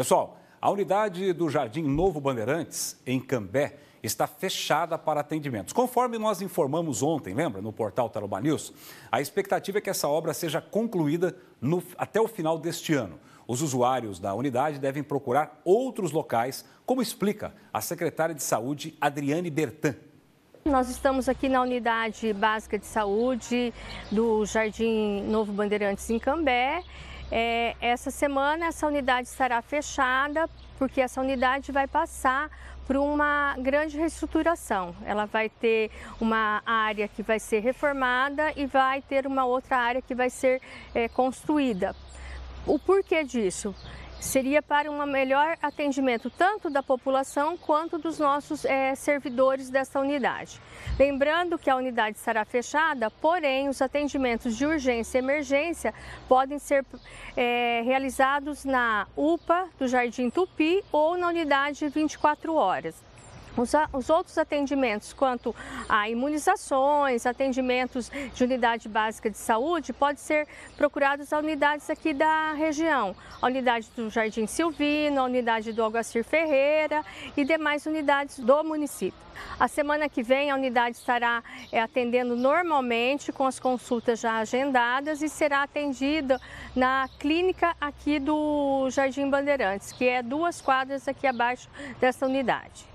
Pessoal, a unidade do Jardim Novo Bandeirantes, em Cambé, está fechada para atendimentos. Conforme nós informamos ontem, lembra, no portal Tarobá News, a expectativa é que essa obra seja concluída no, até o final deste ano. Os usuários da unidade devem procurar outros locais, como explica a secretária de Saúde, Adriane Bertan. Nós estamos aqui na unidade básica de saúde do Jardim Novo Bandeirantes em Cambé. É, essa semana essa unidade estará fechada porque essa unidade vai passar por uma grande reestruturação. Ela vai ter uma área que vai ser reformada e vai ter uma outra área que vai ser é, construída. O porquê disso? Seria para um melhor atendimento tanto da população quanto dos nossos é, servidores dessa unidade. Lembrando que a unidade estará fechada, porém os atendimentos de urgência e emergência podem ser é, realizados na UPA do Jardim Tupi ou na unidade 24 horas. Os, os, outros atendimentos, quanto a imunizações, atendimentos de unidade básica de saúde, pode ser procurados a unidades aqui da região. A unidade do Jardim Silvino, a unidade do Algacir Ferreira e demais unidades do município. A semana que vem a unidade estará é, atendendo normalmente com as consultas já agendadas e será atendida na clínica aqui do Jardim Bandeirantes, que é duas quadras aqui abaixo dessa unidade.